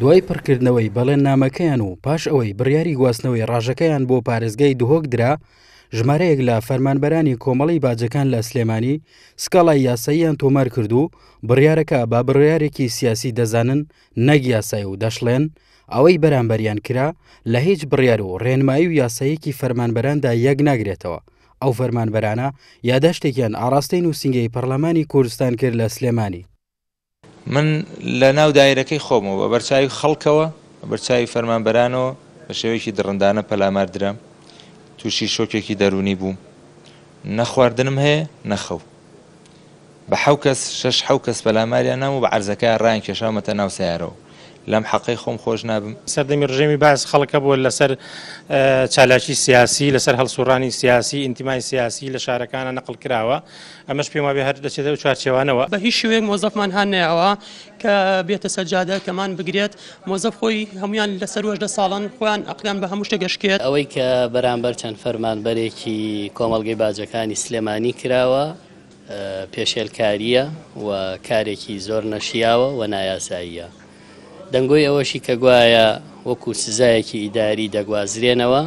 دوای پڕکردنەوەی بەڵێننامەکەیان و پاش ئەوەی بڕیاری گواستنەوەی ڕاژەکەیان بۆ پارێزگای دهۆک درا، ژمارەیەک لە فەرمانبەرانی کۆمەڵی باجەکان لە سلێمانی سکاڵای یاساییان تۆمار کرد و بڕیارەکە بە بڕیارێکی سیاسی دەزانن نەک یاسای و دەشڵێن ئەوەی بەرامبەریان کرا لە هیچ بڕیار و ڕێنمایی و یاسایەکی فەرمانبەراندا یەک ناگرێتەوە. ئەو فەرمانبەرانە یاداشتێکیان ئاراستەی نووسینگەی پەرلەمانی کوردستان کرد لە سلێمانی. من لە ناو دایرەکەی خۆمەوە بە بەرچاوی خەڵکەوە بە بەرچاوی فەرمانبەرانەوە بە شێوەیەکی دڕندانە پەلامار درام تووشی شۆکێکی دەروونی بووم نە خواردنم هەیە نە خەو بە حەو کەس شەش حەو کەس پەلاماریان نام و بە عەرزەکەیان ڕایان کێشاومەتە ناو سەیارەوە لەم حەقەی خۆم خۆش نابم. سەردەمی ڕژێمی بەعس خەڵک هەبووە لەسەر چالاکی سیاسی، لەسەر هەڵسووڕانی سیاسی، ئینتیمای سیاسی لە شارەکانە نەقڵ کراوە، ئەمەش پێم وابێ هەر دەچێتە ئەو چوارچێوانەوە. بە هیچ شێوەیەک مۆزەفمان هان نەیاوە کە بێتە سەر جادە کەمان بگرێت، مۆزەف خۆی هەموویان لەسەر وەژدە ساڵن، خۆیان ئەقدام بە هەموو شتێک ئەشکێت. ئەوەی کە بەرامبەر چەند فەرمانبەرێکی کۆمەڵگەی باجەکانی سلێمانی کراوە، پێشێلکارییە و کارێکی زۆر نەشیاوە و نایاساییە. دەنگۆی ئەوەشی کە گوایە وەکو سزایەکی ئیداری دەگوازرێنەوە،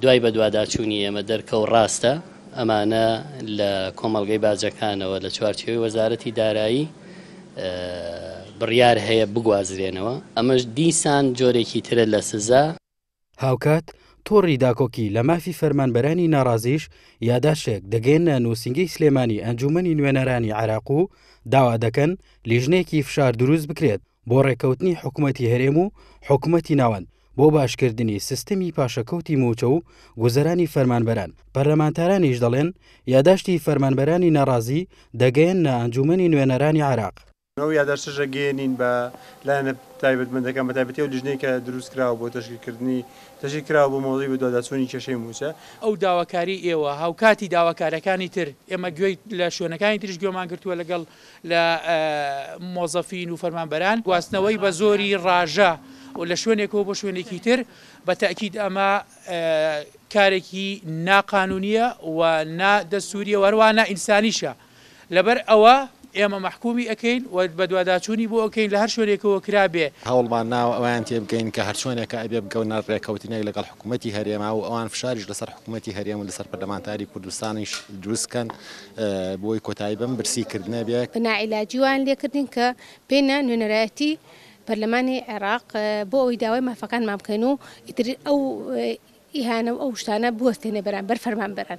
دوای بەدواداچوونی ئێمە دەرکەوت ڕاستە، ئەمانە لە کۆمەڵگەی باجەکانەوە لە چوارچێوەی وەزارەتی دارایی بڕیار هەیە بگوازرێنەوە، ئەمەش دیسان جۆرێکی ترە لە سزا. هاوکات تۆڕی داکۆکی لە مافی فەرمانبەرانی ناڕازیش یاداشێک دەگەێننە نووسینگەی سلێمانی ئەنجوومەنی نوێنەرانی عێراق و داوا دەکەن لیژنەیەکی فشار دروست بکرێت بۆ ڕێککەوتنی حکومەتی هەرێم و حکومەتی ناوەند بۆ باشکردنی سیستمی پاشەکەوتی مووچە و گوزەرانی فەرمانبەران پەرلەمانتارانیش دەڵێن یاداشتی فەرمانبەرانی ناڕازی دەگەێننە ئەنجوومەنی نوێنەرانی عێراق. ئەو یاداشتەشە گەیەنین بە لایەنە تایبەتمەندەکان بە تایبەتی ئەو لیژنەی کە دروست کراوە بۆ تەشکیل کردنی تەشکیل کراوە بۆ مۆڵی بەدواداچوونی کێشەی مووچە. ئەو داواکاری ئێوە هاوکاتی داواکارەکانی تر ئێمە گوێی لە شوێنەکانی تریش گوێمان گرتووە لەگەڵ لە مۆزەفین و فەرمانبەران گواستنەوەی بە زۆری ڕاژە و لە شوێنێکەوە بۆ شوێنێکی تر بە تەئکید ئەمە کارێکی نا قانوونیە و نا دەستووریە و هەروەها نا ئینسانیشە. لەبەر ئەوە ئێمە مەحکومی ئەکەین و بەدواداچوونی بۆ ئەکەین لە هەر شوێنێکەوە کرابێ. هەوڵمان ناوە ئەوەیان تێبگەین کە هەرچۆنێکە ئەبێ بگەونە رێکەوتنێک لەگەڵ حکوومەتی هەرێما و ئەوان فشاریش لەسەر حکوومەتی هەرێم و لەسەر پەرلەمانتاری کوردستانیش دروست کەن بۆی کۆتایی بەم برسی کردنە بێ. بە ناعیلاجی وایان لێ کردین کە بێینە نوێنەرایەتی پەرلەمانی عێراق بۆ ئەوەی داوای مافەکانمان بکەین و ئیتر ئەو ئیهانە و ئەو شتانە بوەستێنێ بەرامبەر فەرمانبەران.